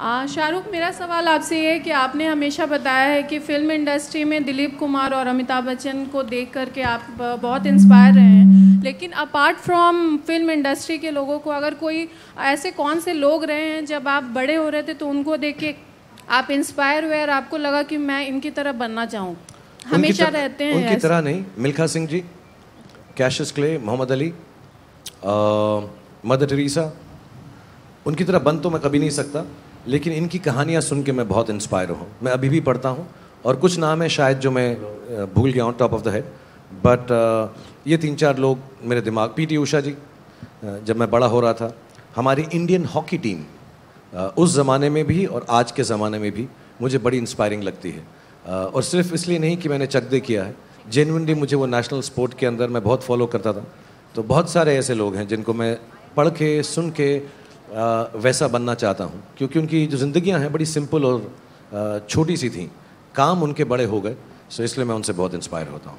आ, शाहरुख मेरा सवाल आपसे ये है कि आपने हमेशा बताया है कि फ़िल्म इंडस्ट्री में दिलीप कुमार और अमिताभ बच्चन को देख करके आप बहुत इंस्पायर रहे हैं। लेकिन अपार्ट फ्रॉम फ़िल्म इंडस्ट्री के लोगों को अगर कोई ऐसे कौन से लोग रहे हैं जब आप बड़े हो रहे थे तो उनको देख के आप इंस्पायर हुए और आपको लगा कि मैं इनकी तरह बनना चाहूँ? हमेशा रहते हैं उनकी तरह नहीं। Milkha Singh ji Cassius Clay Muhammad Ali Mother Teresa उनकी तरह बन तो मैं कभी नहीं सकता। लेकिन इनकी कहानियाँ सुन के मैं बहुत इंस्पायर हूँ। मैं अभी भी पढ़ता हूँ और कुछ नाम है शायद जो मैं भूल गया हूँ top of the head but ये तीन चार लोग मेरे दिमाग पी टी उषा जी जब मैं बड़ा हो रहा था, हमारी इंडियन हॉकी टीम उस ज़माने में भी और आज के ज़माने में भी मुझे बड़ी इंस्पायरिंग लगती है। और सिर्फ़ इसलिए नहीं कि मैंने चकदे किया है जेनविनली मुझे वो नेशनल स्पोर्ट के अंदर मैं बहुत फॉलो करता था। तो बहुत सारे ऐसे लोग हैं जिनको मैं पढ़ के, सुन के वैसा बनना चाहता हूँ। क्योंकि उनकी जो ज़िंदगियाँ हैं बड़ी सिंपल और छोटी सी थी। काम उनके बड़े हो गए सो इसलिए मैं उनसे बहुत इंस्पायर होता हूँ।